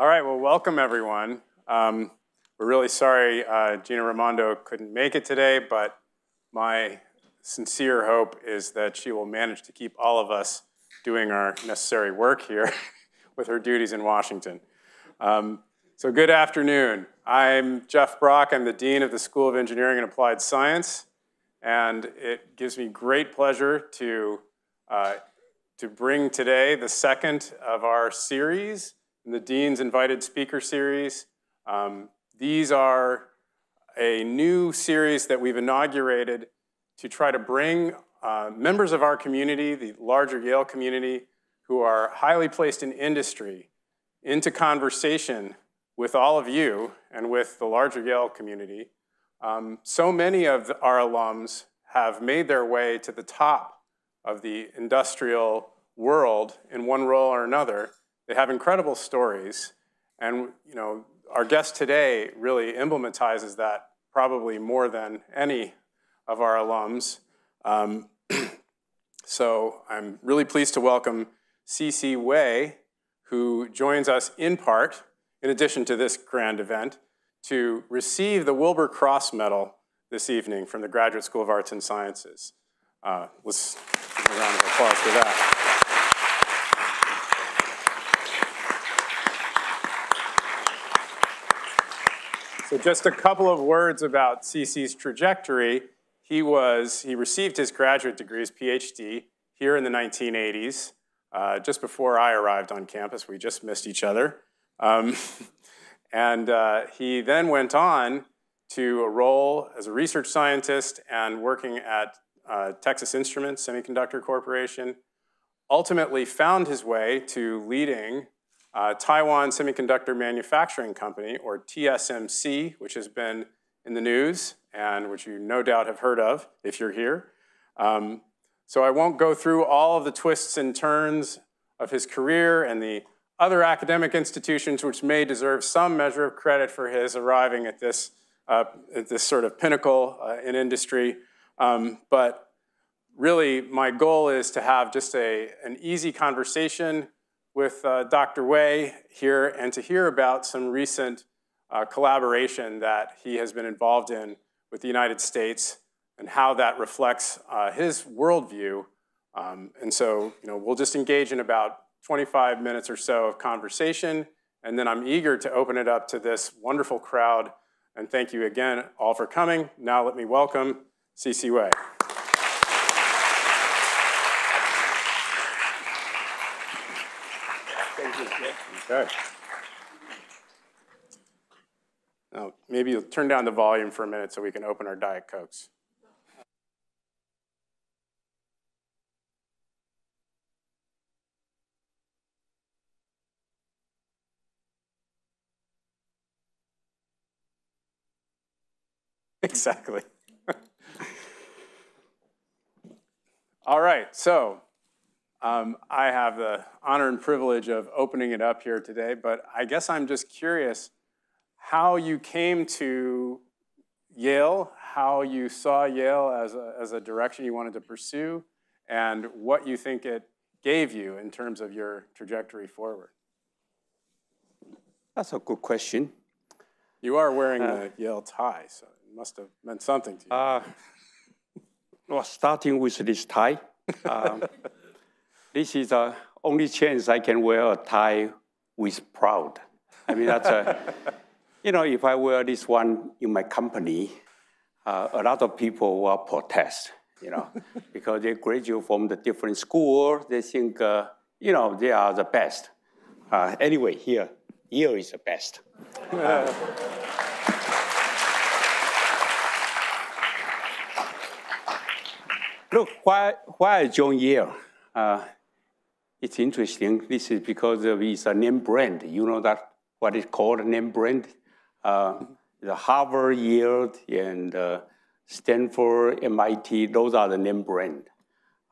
All right, well, welcome everyone. Um, we're really sorry uh, Gina Raimondo couldn't make it today, but my sincere hope is that she will manage to keep all of us doing our necessary work here with her duties in Washington. Um, so good afternoon. I'm Jeff Brock. I'm the Dean of the School of Engineering and Applied Science. And it gives me great pleasure to, uh, to bring today the second of our series, the Dean's Invited Speaker Series. Um, these are a new series that we've inaugurated to try to bring uh, members of our community, the larger Yale community, who are highly placed in industry, into conversation with all of you and with the larger Yale community. Um, so many of our alums have made their way to the top of the industrial world in one role or another. They have incredible stories. And you know, our guest today really emblematizes that probably more than any of our alums. Um, so I'm really pleased to welcome CC Wei, who joins us in part, in addition to this grand event, to receive the Wilbur Cross Medal this evening from the Graduate School of Arts and Sciences. Uh, let's give a round of applause for that. So just a couple of words about CC's trajectory. He was, he received his graduate degree, his PhD, here in the 1980s, uh, just before I arrived on campus. We just missed each other. Um, and uh, he then went on to a role as a research scientist and working at uh, Texas Instruments Semiconductor Corporation. Ultimately found his way to leading uh, Taiwan Semiconductor Manufacturing Company, or TSMC, which has been in the news and which you no doubt have heard of if you're here. Um, so I won't go through all of the twists and turns of his career and the other academic institutions which may deserve some measure of credit for his arriving at this, uh, at this sort of pinnacle uh, in industry. Um, but really, my goal is to have just a, an easy conversation with uh, Dr. Wei here and to hear about some recent uh, collaboration that he has been involved in with the United States and how that reflects uh, his worldview. Um, and so, you know, we'll just engage in about 25 minutes or so of conversation, and then I'm eager to open it up to this wonderful crowd. And thank you again all for coming. Now let me welcome CC Wei. Okay. Now, maybe you'll turn down the volume for a minute so we can open our Diet Cokes. Exactly. All right, so um, I have the honor and privilege of opening it up here today, but I guess I'm just curious how you came to Yale, how you saw Yale as a, as a direction you wanted to pursue, and what you think it gave you in terms of your trajectory forward. That's a good question. You are wearing uh, the Yale tie, so it must have meant something to you. Uh, well, starting with this tie. Um, this is the only chance I can wear a tie with proud. I mean, that's a, you know, if I wear this one in my company, uh, a lot of people will protest, you know, because they graduate from the different school, they think, uh, you know, they are the best. Uh, anyway, here, here is the best. look, why, why I joined Yale? Uh, it's interesting. This is because of it's a name brand. You know that what is called a name brand? Uh, the Harvard, Yale, and uh, Stanford, MIT, those are the name brand.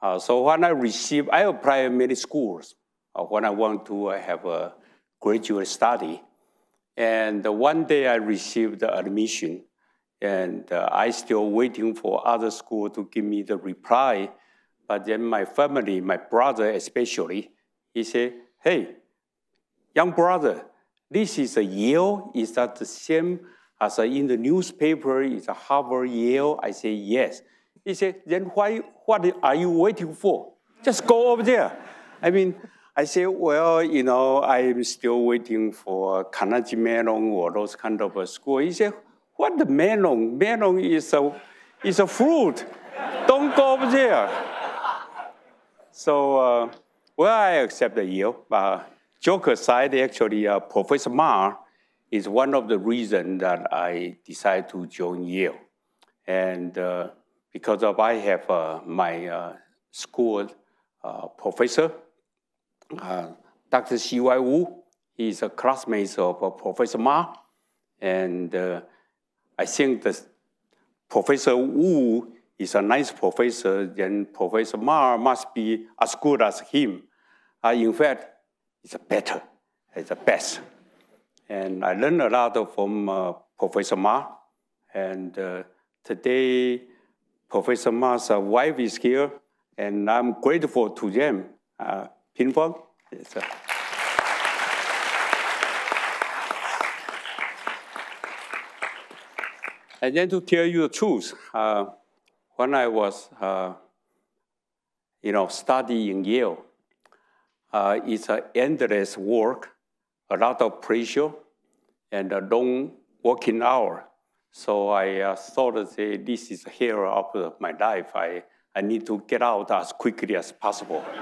Uh, so when I receive, I apply many schools uh, when I want to have a graduate study. And one day I received the admission, and uh, I still waiting for other school to give me the reply but then my family, my brother especially, he said, hey, young brother, this is a Yale. Is that the same as in the newspaper? Is a Harvard Yale? I say yes. He said, then why, what are you waiting for? Just go over there. I mean, I say, well, you know, I'm still waiting for Carnegie Mellon or those kind of a school. He said, what the melon? Melon is a, is a fruit. Don't go over there. So, uh, well, I accept the Yale. But joke aside, actually, uh, Professor Ma is one of the reasons that I decided to join Yale. And uh, because of I have uh, my uh, school uh, professor, uh, Dr. C.Y. Wu, he's a classmate of Professor Ma, and I think that Professor Wu is a nice professor, then Professor Ma must be as good as him. Uh, in fact, it's better, it's the best. And I learned a lot from uh, Professor Ma, and uh, today Professor Ma's wife is here, and I'm grateful to them. Ping Pong. Yes, and then to tell you the truth, uh, when I was, uh, you know, studying Yale, uh, it's an endless work, a lot of pressure, and a long working hour. So I uh, thought that this is the hero of my life. I, I need to get out as quickly as possible.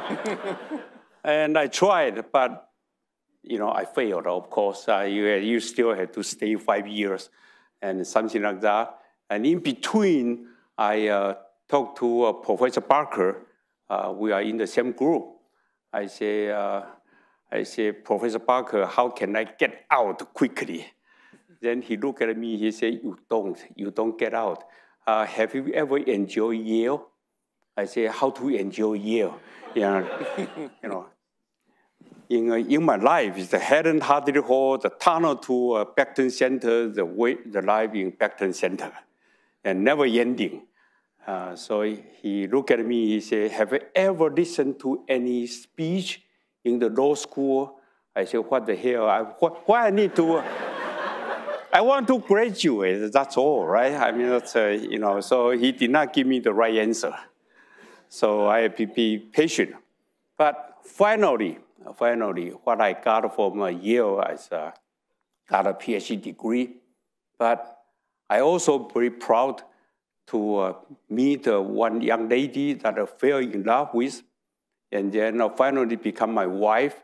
And I tried, but you know, I failed, of course. Uh, you, you still had to stay five years and something like that. And in between, I uh, talked to uh, Professor Barker. Uh, we are in the same group. I say, I say, Professor Barker, how can I get out quickly? Then he looked at me, he said, you don't, you don't get out. Uh, have you ever enjoyed Yale? I say, how to enjoy Yale? Yeah, you know, in, uh, in my life the Helen Hartley Hall, the tunnel to uh, Becton Center, the, way, the life in Becton Center, and never ending. Uh, so he looked at me, he said, have you ever listened to any speech in the law school? I said, what the hell, I, what, why I need to, I want to graduate, that's all, right? I mean, that's, uh, you know, so he did not give me the right answer. So I have to be patient. But finally, finally, what I got from Yale is uh, got a PhD degree. But I also very proud to uh, meet uh, one young lady that I fell in love with, and then uh, finally become my wife.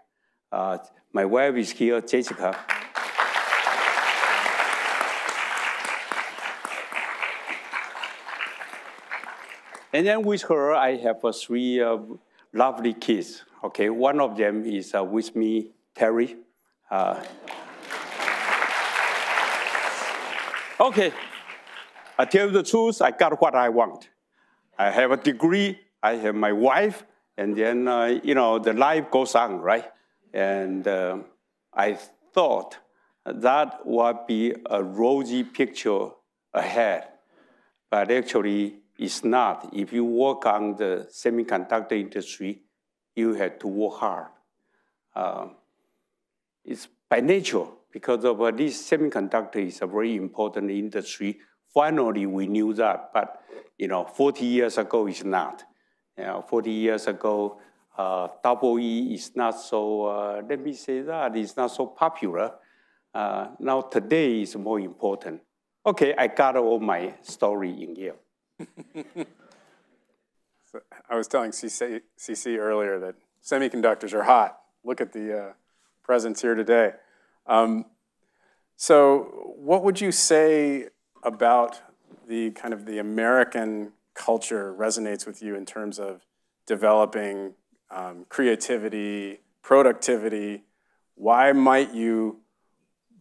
Uh, my wife is here, Jessica. and then with her, I have uh, three lovely kids. Okay, one of them is uh, with me, Terry. Uh, okay, I tell you the truth, I got what I want. I have a degree, I have my wife, and then, uh, you know, the life goes on, right? And uh, I thought that would be a rosy picture ahead, but actually it's not. If you work on the semiconductor industry, you have to work hard. Uh, it's by nature, because of uh, this semiconductor is a very important industry. Finally, we knew that, but you know, 40 years ago, it's not. You know, 40 years ago, uh, double E is not so, uh, let me say that, it's not so popular. Uh, now today is more important. Okay, I got all my story in here. So I was telling CC, CC, earlier that semiconductors are hot. Look at the uh, presence here today. Um, so what would you say about the kind of the American culture resonates with you in terms of developing um, creativity, productivity? Why might you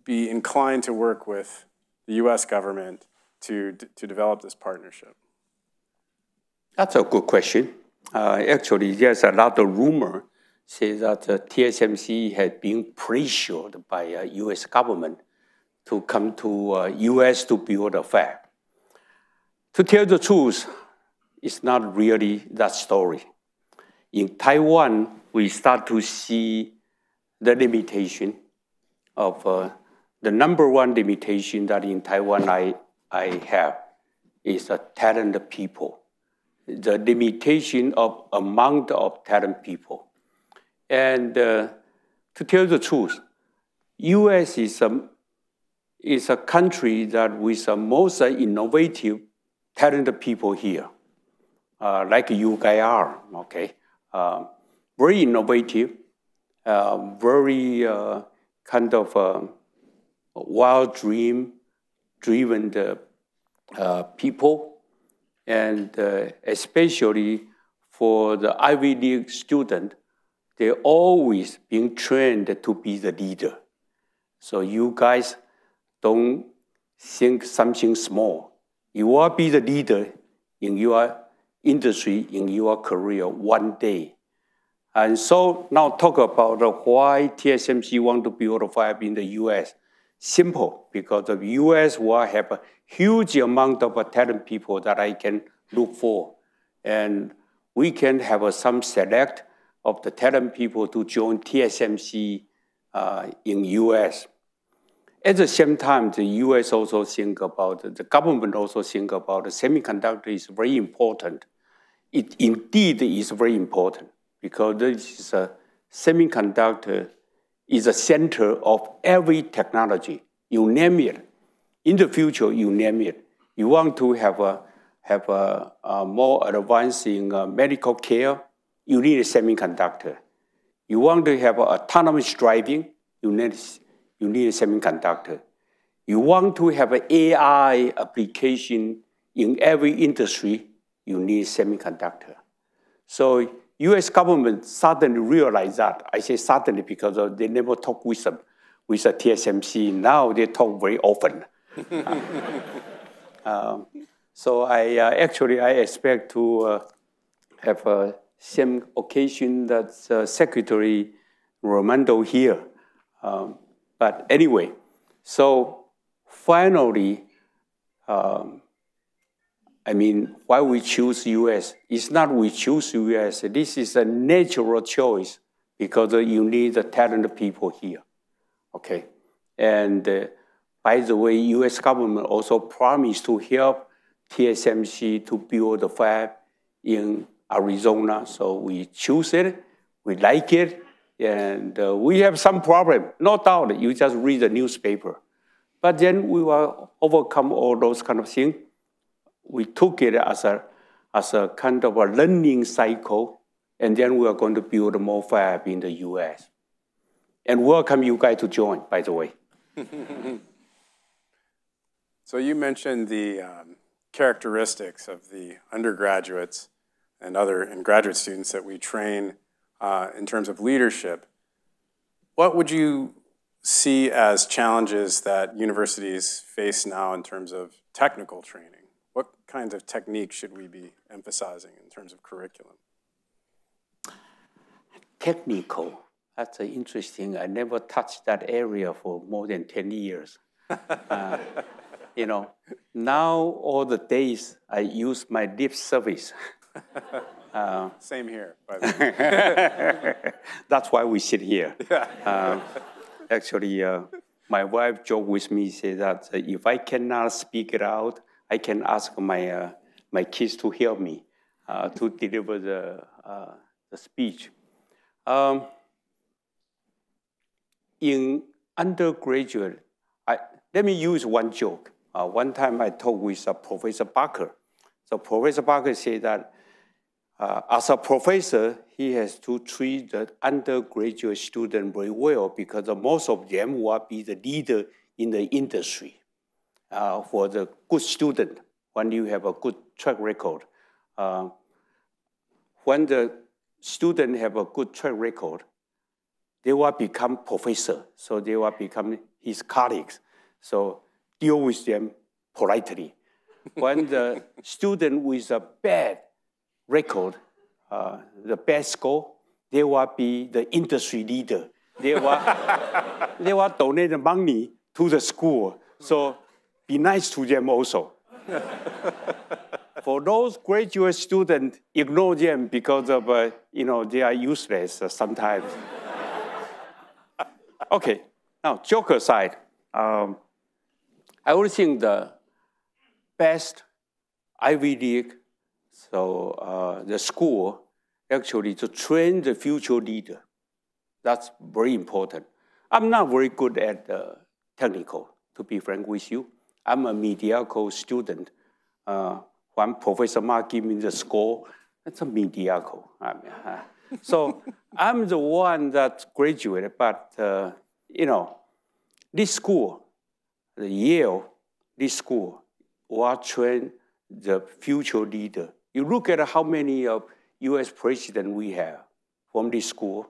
be inclined to work with the US government to, to develop this partnership? That's a good question. Uh, actually, there's a lot of rumor say that uh, TSMC had been pressured by uh, U.S. government to come to uh, U.S. to build a fab. To tell the truth, it's not really that story. In Taiwan, we start to see the limitation of uh, the number one limitation that in Taiwan I, I have is a talented people. The limitation of amount of talent people. And uh, to tell the truth, U.S. is a, is a country that with the most innovative, talented people here, uh, like you guys are, okay? Uh, very innovative, uh, very uh, kind of uh, wild dream driven people, and especially for the Ivy League student, they always being trained to be the leader. So you guys don't think something small. You will be the leader in your industry, in your career one day. And so now talk about why TSMC want to build a fab in the US. Simple, because the US will have a huge amount of talent people that I can look for. And we can have some select of the talent people to join TSMC uh, in US. At the same time, the US also think about, the government also think about the semiconductor is very important. It indeed is very important because this is a semiconductor is a center of every technology. You name it. In the future, you name it. You want to have a, have a, a more advancing uh, medical care, you need a semiconductor. You want to have autonomous driving, you need, you need a semiconductor. You want to have an AI application in every industry, you need semiconductor. So U.S. government suddenly realized that. I say suddenly because they never talk with them, with the TSMC. Now they talk very often. um, so I uh, actually I expect to uh, have a same occasion that uh, Secretary Raimondo here. Um, but anyway, so finally, um, I mean, why we choose U.S. It's not we choose U.S. This is a natural choice because you need the talented people here. Okay, and uh, by the way, U.S. government also promised to help TSMC to build a fab in Arizona. So we choose it, we like it, and uh, we have some problem. No doubt, you just read the newspaper. But then we will overcome all those kind of things. We took it as a, as a kind of a learning cycle, and then we are going to build more fab in the US. And welcome you guys to join, by the way. so you mentioned the um, characteristics of the undergraduates and other and graduate students that we train uh, in terms of leadership, what would you see as challenges that universities face now in terms of technical training? What kinds of techniques should we be emphasizing in terms of curriculum? Technical. That's interesting. I never touched that area for more than 10 years. uh, you know, now all the days I use my lip service. Uh, Same here, That's why we sit here. Yeah. Uh, actually, uh, my wife joked with me, say that if I cannot speak it out, I can ask my, uh, my kids to help me uh, to deliver the, uh, the speech. Um, in undergraduate, I, let me use one joke. one time I talked with Professor Barker. So Professor Barker said that uh, as a professor, he has to treat the undergraduate student very well because most of them will be the leader in the industry. Uh, for the good student, when you have a good track record, uh, when the student have a good track record, they will become professor, so they will become his colleagues. So deal with them politely. when the student with a bad record, uh, the best score, they will be the industry leader. They will, they will donate the money to the school. So be nice to them also. For those graduate students, ignore them because of, uh, you know, they are useless sometimes. okay, Now, joke aside, um, I would think the best Ivy League, so uh, the school, actually to train the future leader. That's very important. I'm not very good at uh, technical, to be frank with you. I'm a mediocre student. Uh, when Professor Mark gave me the score, that's a mediocre. I mean, uh, so I'm the one that graduated, but uh, you know, this school, the Yale, this school, will train the future leader. You look at how many of U.S. presidents we have from this school.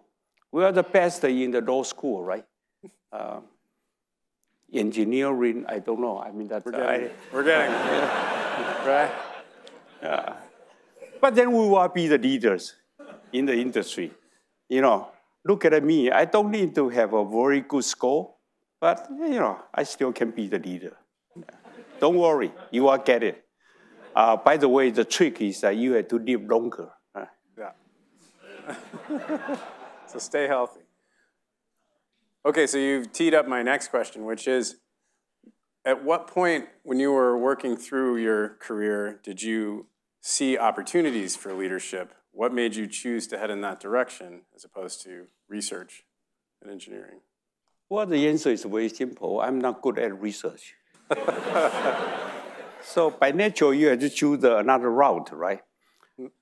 We are the best in the law school, right? Um, engineering, I don't know. I mean, that's we're getting, I, we're getting right. Yeah. But then we will be the leaders in the industry. You know, look at me. I don't need to have a very good score, but you know, I still can be the leader. Don't worry, you will get it. Uh, by the way, the trick is that you have to live longer. Yeah. so stay healthy. Okay, so you've teed up my next question, which is, at what point when you were working through your career did you see opportunities for leadership? What made you choose to head in that direction as opposed to research and engineering? Well, the answer is very simple. I'm not good at research. so by nature, you have to choose another route, right?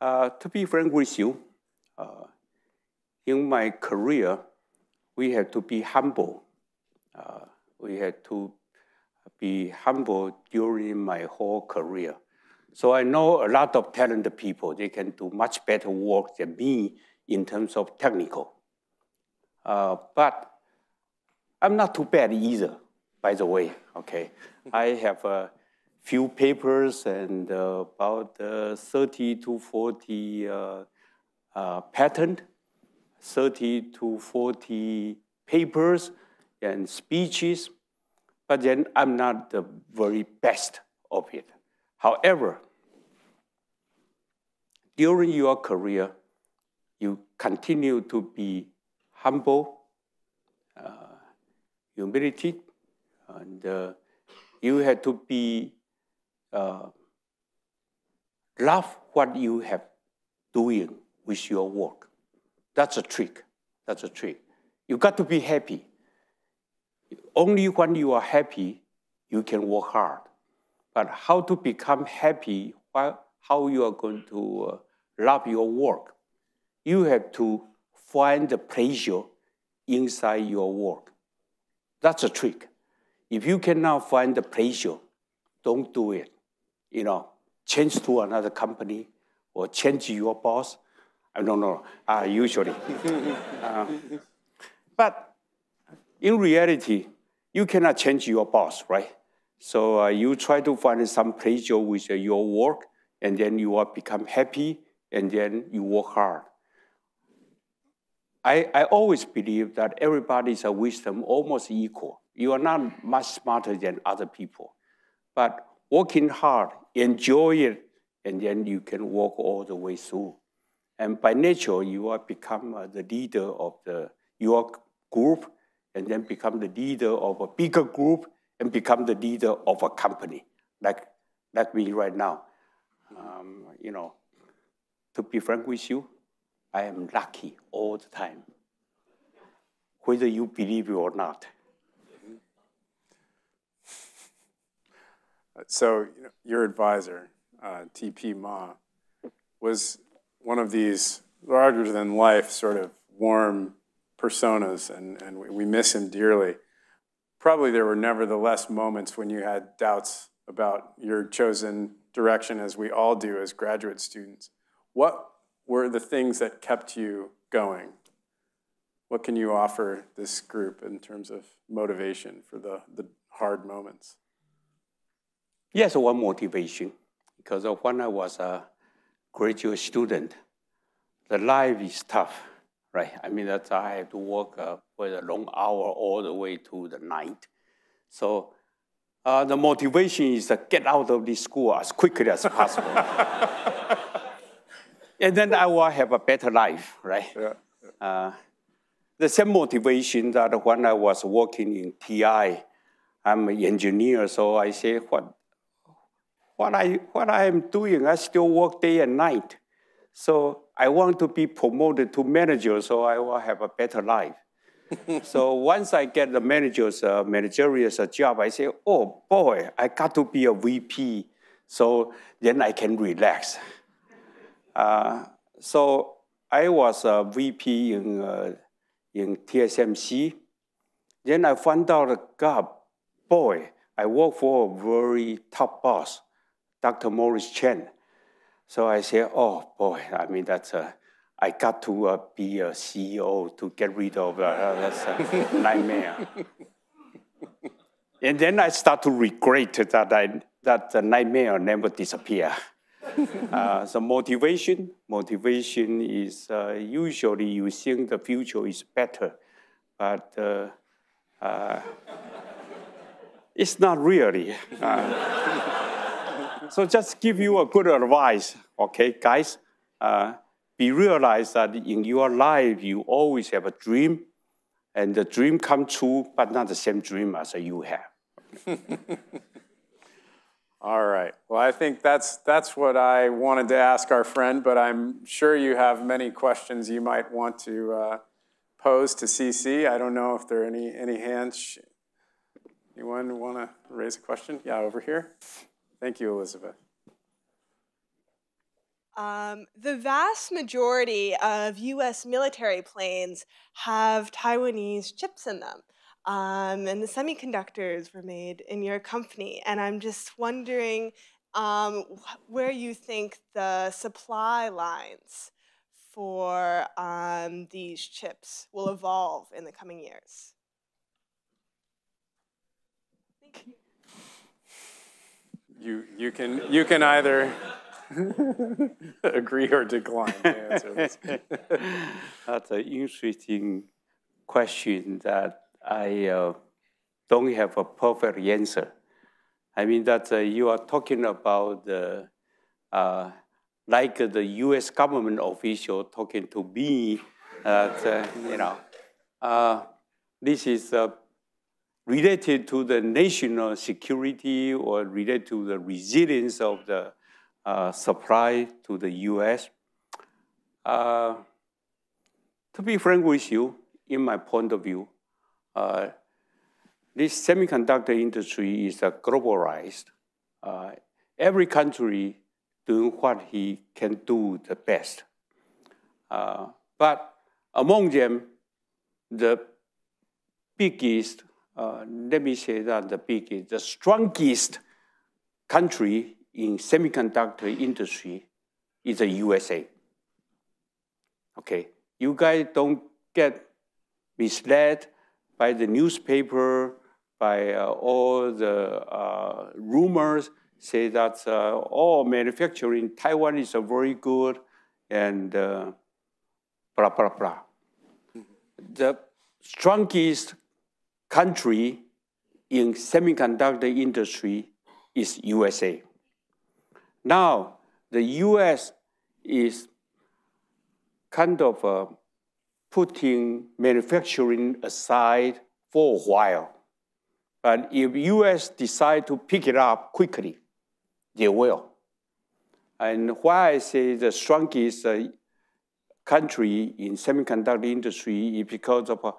Uh, to be frank with you, uh, in my career, we have to be humble. Uh, we had to be humble during my whole career. So I know a lot of talented people. They can do much better work than me in terms of technical. Uh, but I'm not too bad either, by the way, okay? I have a few papers and uh, about uh, 30 to 40 uh, uh, patent, 30 to 40 papers and speeches, but then I'm not the very best of it. However, during your career, you continue to be humble, uh, humility, and uh, you have to be uh, love what you have doing with your work. That's a trick. That's a trick. You got to be happy. Only when you are happy, you can work hard. But how to become happy, how you are going to uh, love your work, you have to find the pleasure inside your work. That's a trick. If you cannot find the pleasure, don't do it. You know, change to another company or change your boss. I don't know, uh, usually. uh, but in reality, you cannot change your boss, right? So uh, you try to find some pleasure with uh, your work, and then you will become happy, and then you work hard. I, I always believe that everybody's a wisdom almost equal. You are not much smarter than other people. But working hard, enjoy it, and then you can walk all the way through. And by nature, you will become uh, the leader of the, your group, and then become the leader of a bigger group, and become the leader of a company, like, like me right now. Um, you know, to be frank with you, I am lucky all the time, whether you believe it or not. So you know, your advisor, uh, TP Ma, was one of these larger than life sort of warm personas, and, and we miss him dearly. Probably there were nevertheless moments when you had doubts about your chosen direction, as we all do as graduate students. What were the things that kept you going? What can you offer this group in terms of motivation for the, the hard moments? Yes, one motivation, because when I was a graduate student, the life is tough, right? I mean, that I have to work uh, for a long hour all the way to the night. So uh, the motivation is to get out of this school as quickly as possible. and then I will have a better life, right? Yeah. Uh, the same motivation that when I was working in TI, I'm an engineer, so I say, what, what, I, what I am doing, I still work day and night. So I want to be promoted to manager so I will have a better life. so once I get the manager's uh, managerial job, I say, oh boy, I got to be a VP. So then I can relax. Uh, so I was a VP in, uh, in TSMC. Then I found out, God, boy, I work for a very top boss, Dr. Morris Chang. So I said, oh boy, I mean, that's a, I got to uh, be a CEO to get rid of uh, that's a nightmare. and then I start to regret that I, that the nightmare never disappear. uh, so motivation, motivation is uh, usually you think the future is better, but uh, uh it's not really. So just give you a good advice, okay, guys. Uh, be realized that in your life you always have a dream, and the dream come true, but not the same dream as you have. All right. Well, I think that's that's what I wanted to ask our friend, but I'm sure you have many questions you might want to uh, pose to CC. I don't know if there are any any hands. Anyone want to raise a question? Yeah, over here. Thank you, Elizabeth. Um, the vast majority of US military planes have Taiwanese chips in them. Um, and the semiconductors were made in your company. And I'm just wondering um, where you think the supply lines for um, these chips will evolve in the coming years. You, you, can, you can either agree or decline answer. That's an interesting question that I uh, don't have a perfect answer. I mean that uh, you are talking about uh, like the U.S. government official talking to me, that uh, you know, uh, this is uh, related to the national security or related to the resilience of the supply to the U.S. to be frank with you, in my point of view, uh, this semiconductor industry is uh, globalized. Uh, every country doing what he can do the best. Uh, but among them, the biggest, uh, let me say that the biggest, the strongest country in semiconductor industry is the USA. Okay, you guys don't get misled by the newspaper, by uh, all the uh, rumors, say that uh, oh, manufacturing Taiwan is a very good, and uh, blah blah blah. The strongest country in semiconductor industry is USA. Now, the US is kind of uh, putting manufacturing aside for a while. But if US decide to pick it up quickly, they will. And why I say the strongest uh, country in semiconductor industry is because of uh,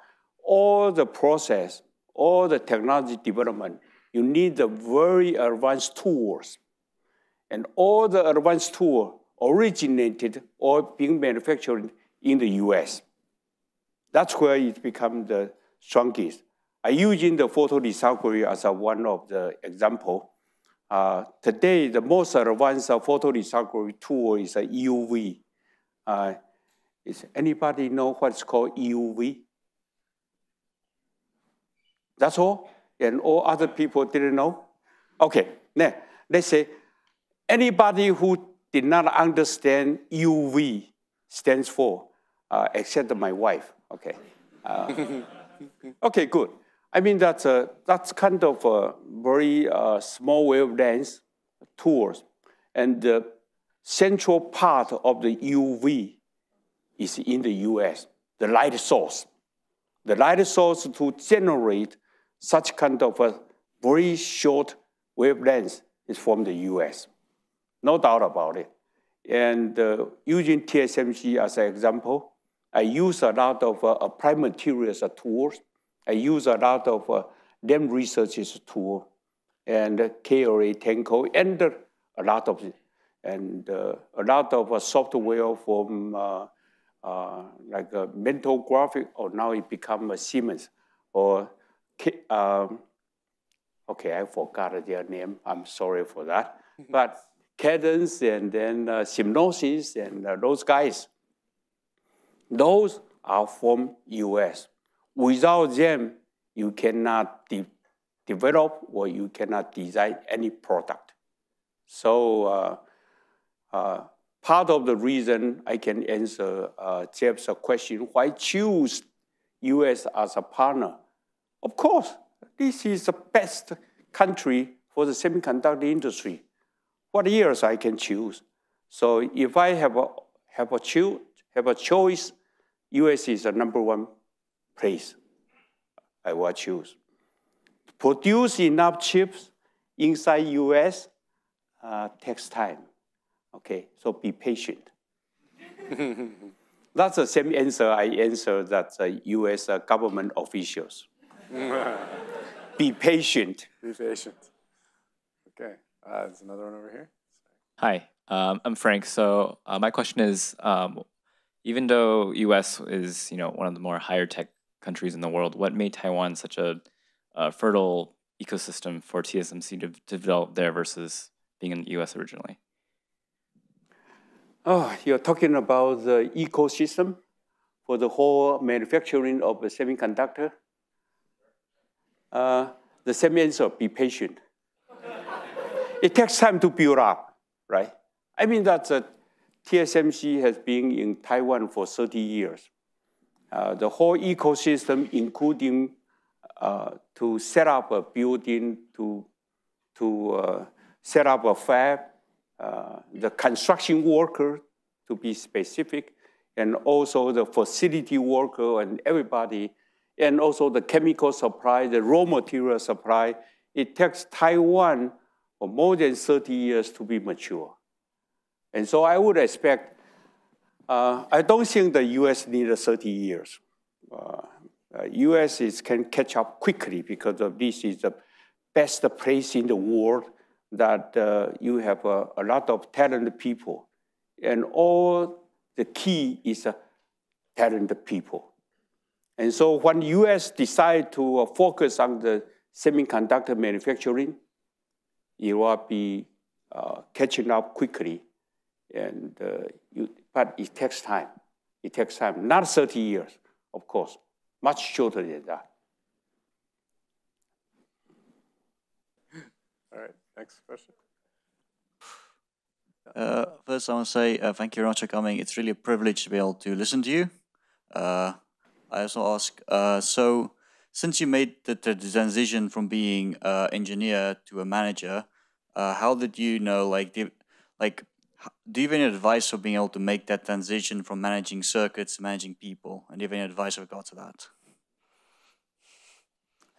all the process, all the technology development. You need the very advanced tools. And all the advanced tools originated or being manufactured in the US. That's where it becomes the strongest. I using the photolithography as a one of the example. Uh, today, the most advanced photolithography tool is a EUV. Uh, is anybody know what's called EUV? That's all? And all other people didn't know? Okay, now, let's say anybody who did not understand UV stands for, uh, except my wife. Okay. Uh, okay, good. I mean, that's, a, that's kind of a very uh, small wavelength tools. And the central part of the UV is in the US, the light source. the light source to generate such kind of a very short wavelength is from the US. No doubt about it. And uh, using TSMC as an example, I use a lot of uh, applied materials tools. I use a lot of uh, Lam Research's tool and KLA Tencor and a lot of and uh, a lot of uh, software from uh, uh like a Mentor Graphic, or now it become a Siemens, or um, okay, I forgot their name. I'm sorry for that. but Cadence and then uh, and uh, those guys, those are from US. Without them, you cannot de develop or you cannot design any product. So uh, uh, part of the reason I can answer uh, Jeff's question, why choose US as a partner? Of course, this is the best country for the semiconductor industry. What years I can choose? So if I have a, have a, cho have a choice, US is the number one place I will choose. Produce enough chips inside US uh, takes time. Okay, so be patient. That's the same answer I answer that uh, U.S. Uh, government officials. Be patient. Be patient. Okay, uh, there's another one over here. Hi, um, I'm Frank. So uh, my question is, um, even though U.S. is you know one of the more higher tech countries in the world, what made Taiwan such a, a fertile ecosystem for TSMC to, to develop there versus being in the U.S. originally? Oh, you're talking about the ecosystem for the whole manufacturing of the semiconductor. Uh, the same answer, be patient. it takes time to build up, right? I mean that uh, TSMC has been in Taiwan for 30 years. Uh, the whole ecosystem, including uh, to set up a building, to, to uh, set up a fab, uh, the construction worker, to be specific, and also the facility worker and everybody, and also the chemical supply, the raw material supply. It takes Taiwan for more than 30 years to be mature. And so I would expect, uh, I don't think the US needs 30 years. Uh, US is, can catch up quickly because of this is the best place in the world that uh, you have a, a, lot of talented people. And all the key is uh, talented people. And so when the US decide to uh, focus on the semiconductor manufacturing, it will be uh, catching up quickly. And, uh, you, but it takes time. It takes time, not 30 years, of course, much shorter than that. All right, next question. Uh, first, I want to say uh, thank you very much for coming. It's really a privilege to be able to listen to you. I also ask, uh, so since you made the, the transition from being an uh, engineer to a manager, uh, how did you know, like, like, do you have any advice for being able to make that transition from managing circuits to managing people? And do you have any advice with regard to that?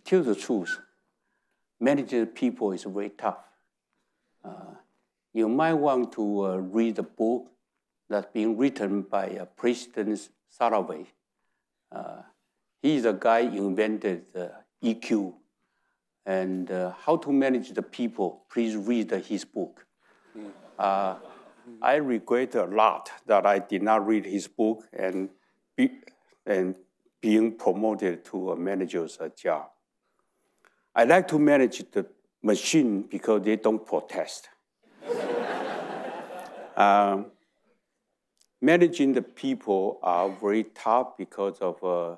Tell the truth, managing people is very tough. Uh, you might want to uh, read a book that's been written by uh, President Salovey. he's a guy who invented the EQ and how to manage the people. Please read his book. Mm. I regret a lot that I did not read his book and be, and being promoted to a manager's job. I like to manage the machine because they don't protest. um, managing the people are very tough because of, uh,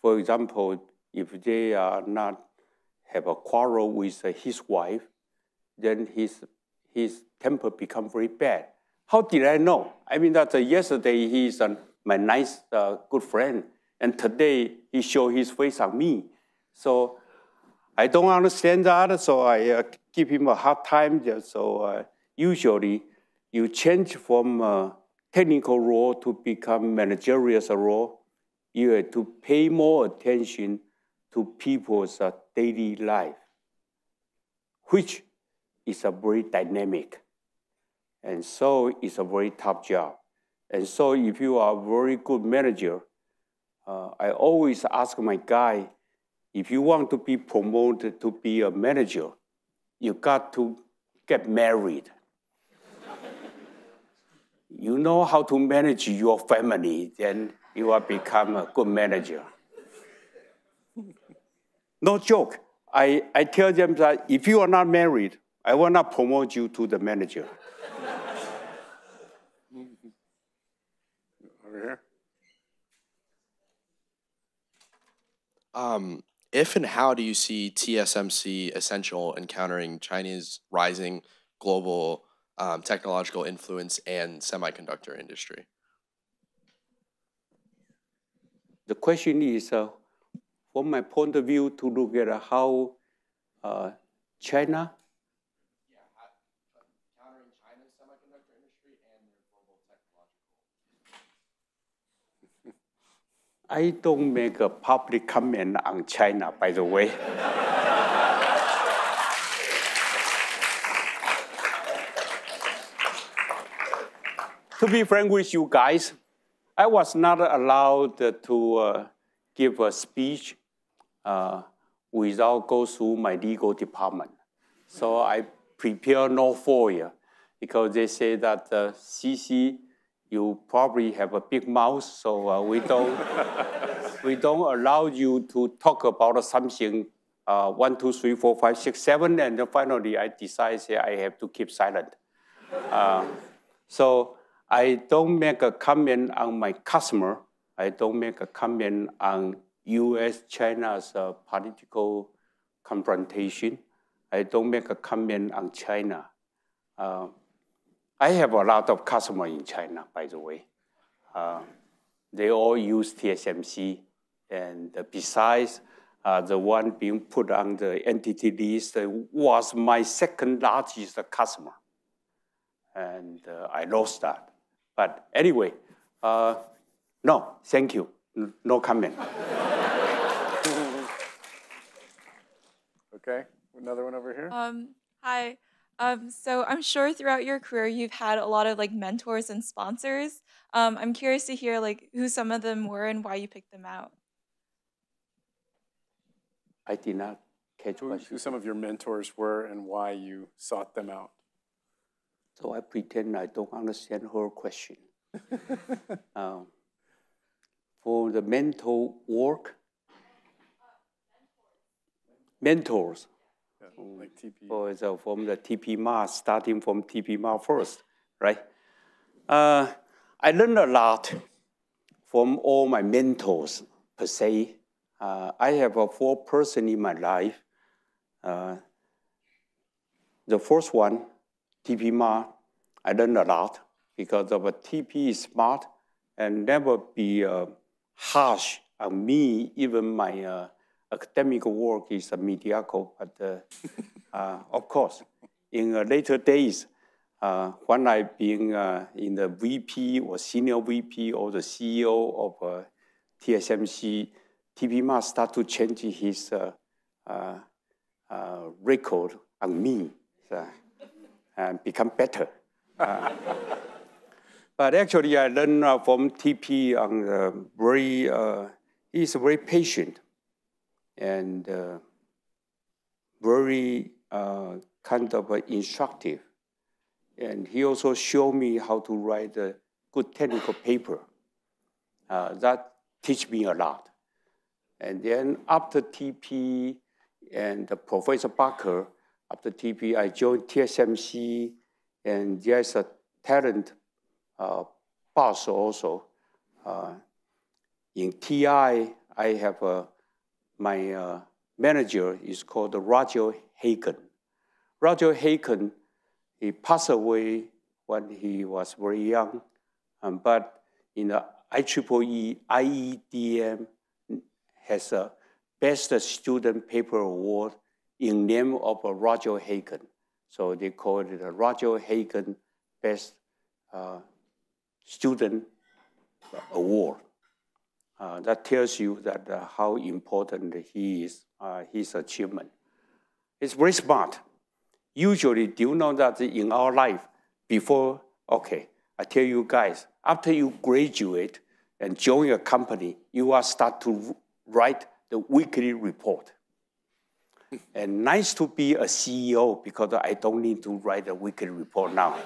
for example, if they are not have a quarrel with uh, his wife, then his, his temper become very bad. How did I know? I mean that uh, yesterday he's uh, my nice, uh, good friend, and today he show his face on me. So I don't understand that, so I uh, give him a hard time. So uh, usually you change from technical role to become managerial role. you have to pay more attention to people's uh, daily life, which is a very dynamic. And so it's a very tough job. And so if you are a very good manager, uh, I always ask my guy, if you want to be promoted to be a manager, you got to get married. You know how to manage your family, then you will become a good manager. no joke. I, I tell them that if you are not married, I will not promote you to the manager. Um, if and how do you see TSMC essential in countering China's rising global um, technological influence and semiconductor industry? The question is, uh, from my point of view, to look at how uh, China countering China's semiconductor industry and their global technological. I don't make a public comment on China, by the way. to be frank with you guys, I was not allowed to uh, give a speech uh, without go through my legal department. So I prepare no FOIA because they say that uh, CC, you probably have a big mouth, so uh, we don't we don't allow you to talk about something uh, one, two, three, four, five, six, seven, and then finally I decide say I have to keep silent. Uh, so I don't make a comment on my customer. I don't make a comment on U.S. China's uh, political confrontation. I don't make a comment on China. Uh, I have a lot of customers in China, by the way. Uh, they all use TSMC, and besides, uh, the one being put on the entity list was my second largest customer, and uh, I lost that. But anyway, uh, no, thank you, no comment. Okay, another one over here. Um, hi. Um, so I'm sure throughout your career you've had a lot of like mentors and sponsors. Um, I'm curious to hear like who some of them were and why you picked them out. I did not catch who, what who some of your mentors were and why you sought them out. So I pretend I don't understand her question. um, for the mental work, mentors, Yeah, like TP. for the, from the TP Ma's, starting from TP Ma's first, right? Uh, I learned a lot from all my mentors per se. Uh, I have a four person in my life. Uh, the first one, TP Ma, I learned a lot because of a TP is smart and never be uh, harsh on me. Even my uh, academic work is uh, mediocre, but uh, uh, of course, in uh, later days, uh, when I being uh, in the VP or senior VP or the CEO of uh, TSMC, TP Ma start to change his uh, uh, uh, record on me so, and become better. Uh, but actually, I learned uh, from TP on the very, uh, he's very patient and uh, very uh, kind of uh, instructive. And he also showed me how to write a good technical paper. Uh, that teach me a lot. And then after TP and Professor Barker, after TP, I joined TSMC, and there's a talent uh, boss also. Uh, in TI, I have a, my uh, manager is called Roger Haken. Roger Haken, he passed away when he was very young, um, but in the IEEE IEDM has a Best Student Paper Award in name of Roger Haken. So they call it a Roger Haken Best uh, Student Award. Uh, that tells you that uh, how important he is, uh, his achievement. He's very smart. Usually, do you know that in our life, before, okay, I tell you guys, after you graduate and join a company, you will start to write the weekly report. And nice to be a CEO because I don't need to write a weekly report now.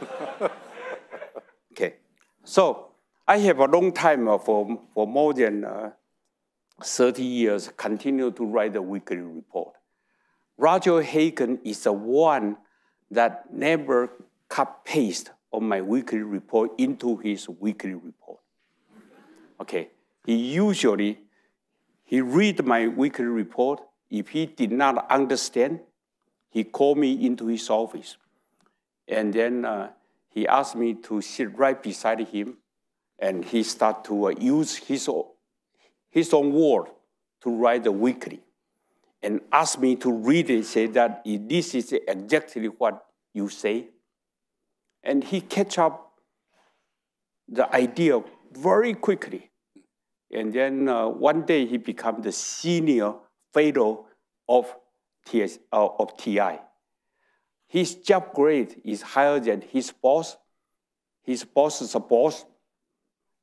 okay, so I have a long time for, for more than uh, 30 years, continue to write the weekly report. Roger Haken is the one that never cut paste on my weekly report into his weekly report. Okay, he usually, he read my weekly report. If he did not understand, he called me into his office. And then uh, he asked me to sit right beside him and he started to uh, use his, his own word to write the weekly and asked me to read it, say that this is exactly what you say. And he catch up the idea very quickly. And then uh, one day he became the senior fellow of, TS, uh, of TI. His job grade is higher than his boss. His boss is a boss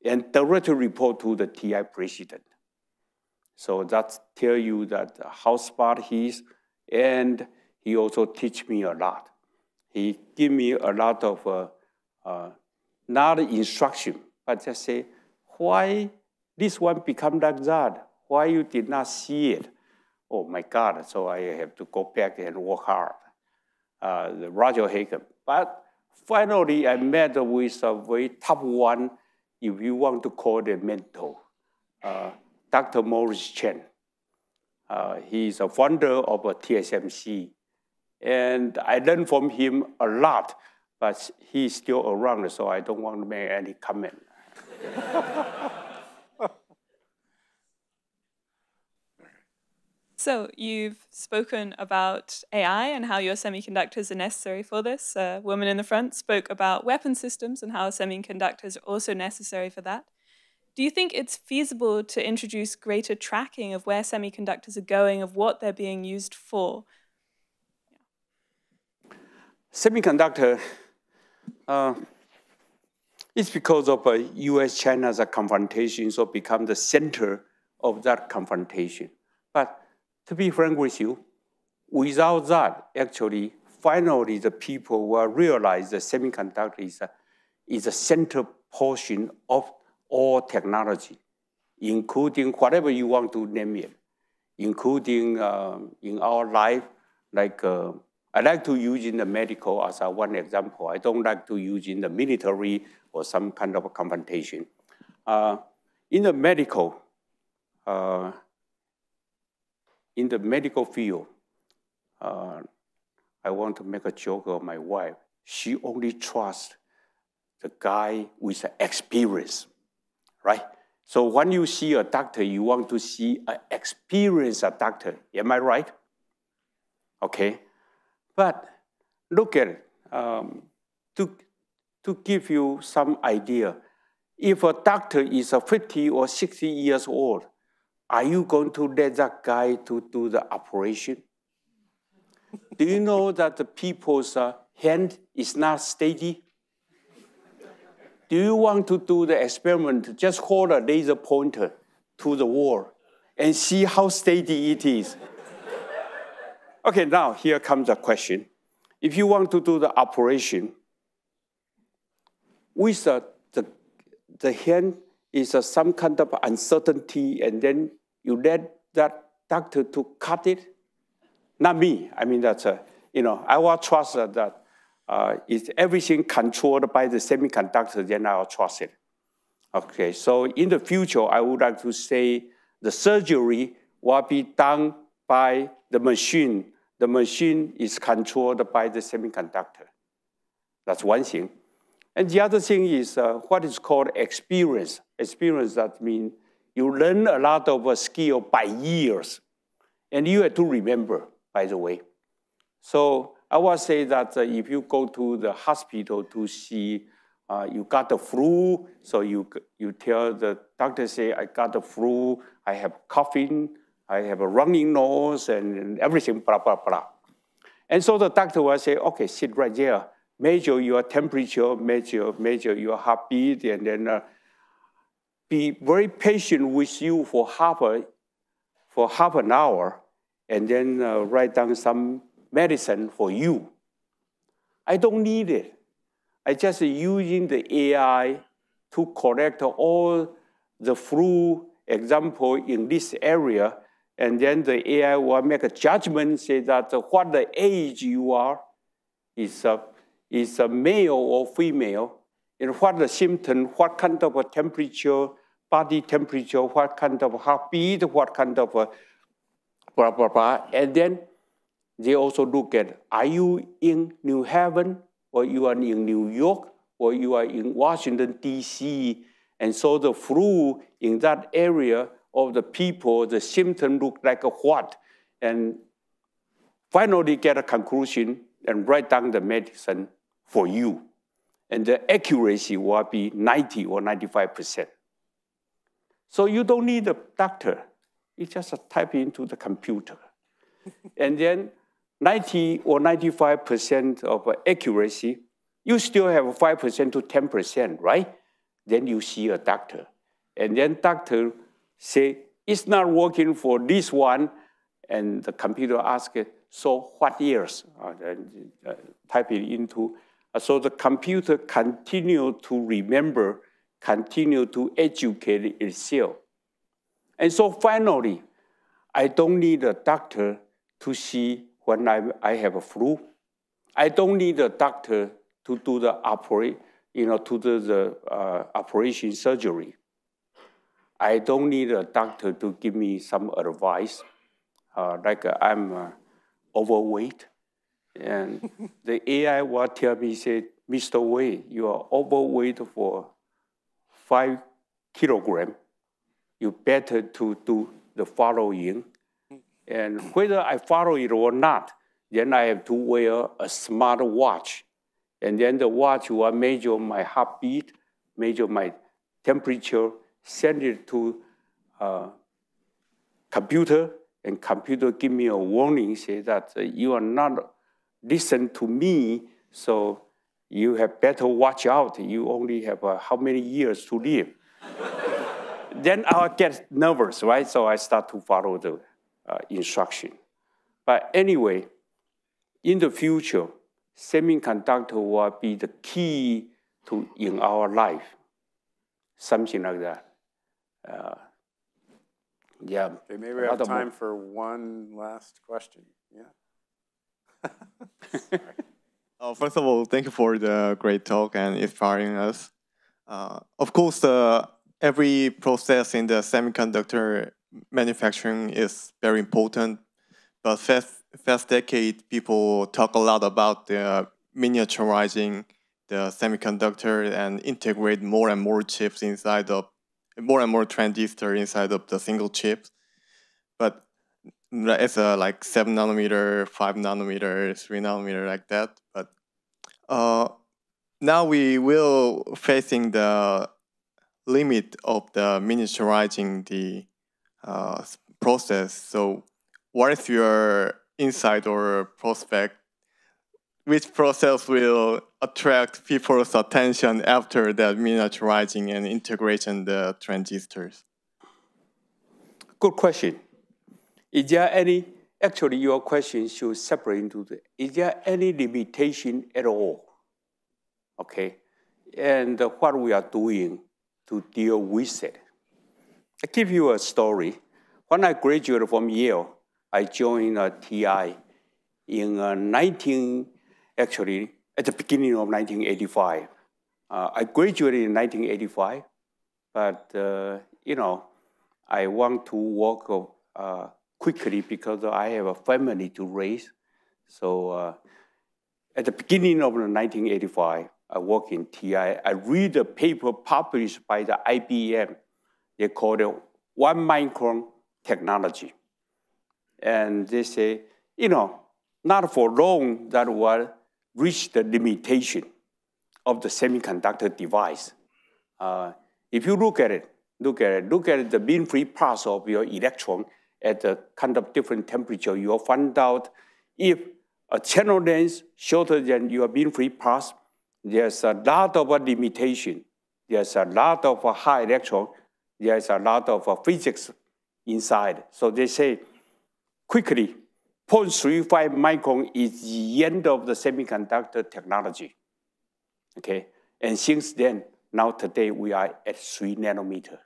and directly report to the TI president. So that tell you that how smart he is, and he also teach me a lot. He give me a lot of uh, uh, not instruction, but just say why this one become like that. Why you did not see it? Oh my God! So I have to go back and work hard. Uh, Roger Haken. But finally, I met with a very top one if you want to call it mentor, uh, Dr. Morris Chang. Uh, he's a founder of a TSMC. And I learned from him a lot, but he's still around, so I don't want to make any comment. So you've spoken about AI and how your semiconductors are necessary for this. A woman in the front spoke about weapon systems and how semiconductors are also necessary for that. Do you think it's feasible to introduce greater tracking of where semiconductors are going, of what they're being used for? Semiconductor, uh, it's because of uh, U.S.-China's confrontation, so become the center of that confrontation. But to be frank with you, without that, actually, finally the people will realize that semiconductor is a, is a center portion of all technology, including whatever you want to name it, including um, in our life, like uh, I like to use in the medical as a one example. I don't like to use in the military or some kind of a confrontation. Uh, in the medical, uh, in the medical field, uh, I want to make a joke of my wife. She only trusts the guy with experience, right? So when you see a doctor, you want to see an experienced doctor. Am I right? Okay. But look at it. Um, to, to give you some idea, if a doctor is a 50 or 60 years old, are you going to let that guy to do the operation? do you know that the people's uh, hand is not steady? Do you want to do the experiment? Just hold a laser pointer to the wall and see how steady it is. okay, now here comes a question. If you want to do the operation with the, the, the hand is uh, some kind of uncertainty, and then you let that doctor to cut it? Not me. I mean, that's, uh, you know, I will trust that uh, is everything controlled by the semiconductor, then I will trust it. Okay, so in the future, I would like to say the surgery will be done by the machine. The machine is controlled by the semiconductor. That's one thing. And the other thing is uh, what is called experience. Experience, that means you learn a lot of uh, skill by years. And you have to remember, by the way. So I would say that uh, if you go to the hospital to see uh, you got the flu, so you, you tell the doctor, say, I got the flu, I have coughing, I have a running nose, and, everything, blah, blah, blah. And so the doctor will say, okay, sit right there, measure your temperature, measure, measure your heartbeat, and then uh, be very patient with you for half, a, for half an hour, and then uh, write down some medicine for you. I don't need it. I just using the AI to correct all the flu example in this area, and then the AI will make a judgment, say that what the age you are is a, is a male or female, and what the symptom, what kind of a temperature, body temperature, what kind of heartbeat, what kind of a blah, blah, blah. And then they also look at, are you in New Haven or you are in New York, or you are in Washington, D.C., and so the flu in that area of the people, the symptom look like a what? And finally get a conclusion and write down the medicine for you. And the accuracy will be 90 or 95%. So you don't need a doctor. You just type into the computer. and then 90 or 95% of accuracy, you still have 5% to 10%, right? Then you see a doctor. And then doctor say, it's not working for this one. And the computer asks, so what years? Uh, uh, type it into. Uh, so the computer continue to remember, continue to educate itself. And so finally, I don't need a doctor to see when I, I have a flu. I don't need a doctor to do the operate, you know, to do the uh, operation surgery. I don't need a doctor to give me some advice, uh, like I'm uh, overweight, and the AI will tell me, say, Mr. Wei, you are overweight for five kilogram. You better to do the following and whether I follow it or not, then I have to wear a smart watch. And then the watch will measure my heartbeat, measure my temperature, send it to uh, computer, and computer give me a warning, say that uh, you are not listen to me, so you have better watch out. You only have uh, how many years to live. then I'll get nervous, right? So I start to follow the uh, instruction. But anyway, in the future, semiconductor will be the key to in our life, something like that. Uh, yeah. Okay, maybe we have time for one last question. Yeah. Uh, first of all, thank you for the great talk and inspiring us. Uh, of course, uh, every process in the semiconductor manufacturing is very important. But first, first decade, people talk a lot about the miniaturizing the semiconductor and integrate more and more chips inside of more and more transistor inside of the single chip. But it's a like seven nanometer, five nanometer, three nanometer like that. But uh, now we will facing the limit of the miniaturizing the uh, process. So, what is your insight or prospect? Which process will attract people's attention after the miniaturizing and integration the transistors? Good question. Is there any, actually your question should separate into the, is there any limitation at all? Okay, and what we are doing to deal with it. I give you a story. When I graduated from Yale, I joined uh, TI in uh, 19, actually, at the beginning of 1985. Uh, I graduated in 1985, but, uh, you know, I want to work uh, quickly because I have a family to raise. So uh, at the beginning of 1985, I work in TI. I read a paper published by the IBM they call it one micron technology. And they say, you know, not for long that will reach the limitation. of the semiconductor device. Uh, if you look at it, look at it, look at the mean-free path of your electron at a kind of different temperature, you'll find out if a channel length shorter than your mean-free path, there's a lot of limitation. There's a lot of high electron. There's a lot of physics inside. So they say, quickly, 0.35 micron is the end of the semiconductor technology. Okay, and since then, now today we are at three nanometer.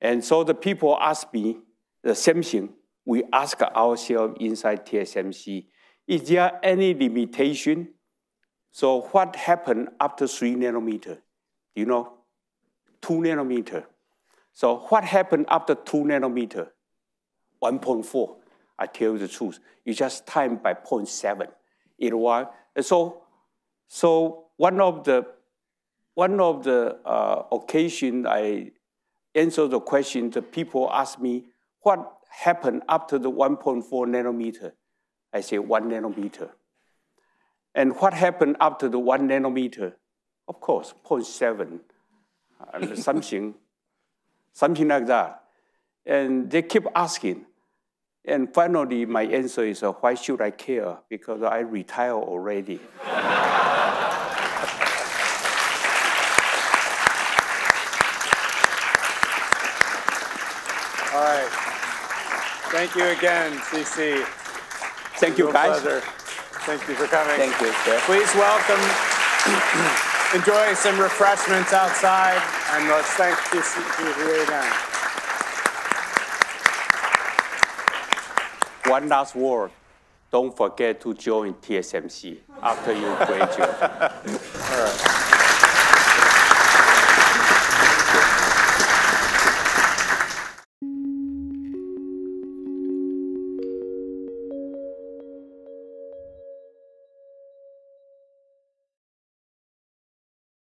And so the people ask me the same thing. We ask ourselves inside TSMC, is there any limitation? So what happened after three nanometer? You know, two nanometer. So what happened after two nanometer? 1.4. I tell you the truth. You just time by 0.7. It was so. So one of the one of the uh, occasion I answer the question, the people ask me what happened after the 1.4 nanometer. I say one nanometer. And what happened after the one nanometer? Of course, 0.7, uh, something, something like that. And they keep asking. And finally, my answer is, uh, why should I care? Because I retire already. All right. Thank you again, CC. Thank you, guys. pleasure. Thank you for coming. Thank you, sir. Please welcome, enjoy some refreshments outside, and let's thank CC here again. One last word. Don't forget to join TSMC after you graduate. All right.